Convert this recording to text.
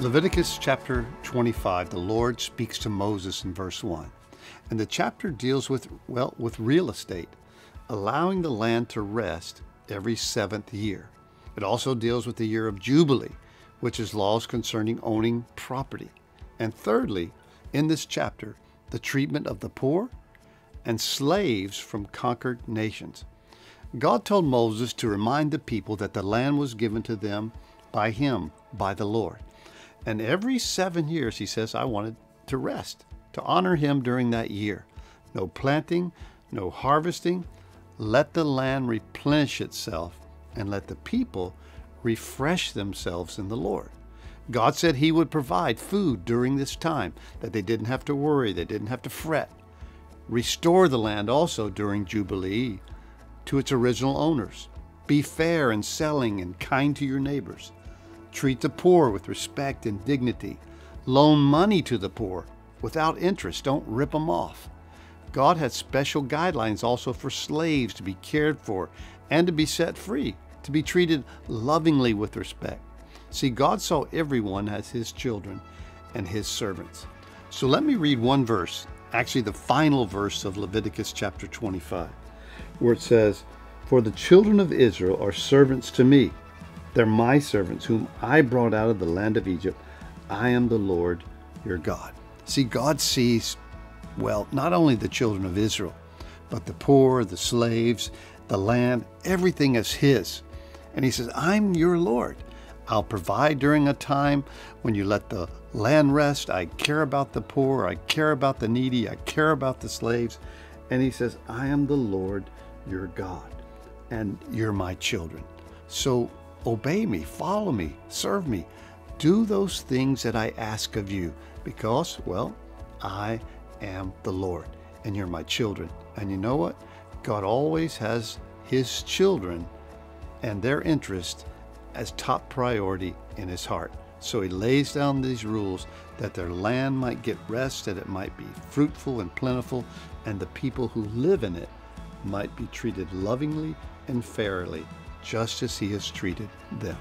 Leviticus chapter 25, the Lord speaks to Moses in verse 1. And the chapter deals with, well, with real estate, allowing the land to rest every seventh year. It also deals with the year of Jubilee, which is laws concerning owning property. And thirdly, in this chapter, the treatment of the poor and slaves from conquered nations. God told Moses to remind the people that the land was given to them by him, by the Lord. And every seven years, he says, I wanted to rest, to honor him during that year. No planting, no harvesting. Let the land replenish itself and let the people refresh themselves in the Lord. God said he would provide food during this time, that they didn't have to worry, they didn't have to fret. Restore the land also during Jubilee to its original owners. Be fair in selling and kind to your neighbors. Treat the poor with respect and dignity. Loan money to the poor without interest. Don't rip them off. God had special guidelines also for slaves to be cared for and to be set free, to be treated lovingly with respect. See, God saw everyone as his children and his servants. So let me read one verse, actually the final verse of Leviticus chapter 25, where it says, For the children of Israel are servants to me. They're my servants, whom I brought out of the land of Egypt. I am the Lord your God. See, God sees, well, not only the children of Israel, but the poor, the slaves, the land, everything is His. And He says, I'm your Lord. I'll provide during a time when you let the land rest. I care about the poor. I care about the needy. I care about the slaves. And He says, I am the Lord your God, and you're my children. So Obey me, follow me, serve me. Do those things that I ask of you because, well, I am the Lord and you're my children. And you know what? God always has his children and their interest as top priority in his heart. So he lays down these rules that their land might get rest, that it might be fruitful and plentiful, and the people who live in it might be treated lovingly and fairly just as he has treated them.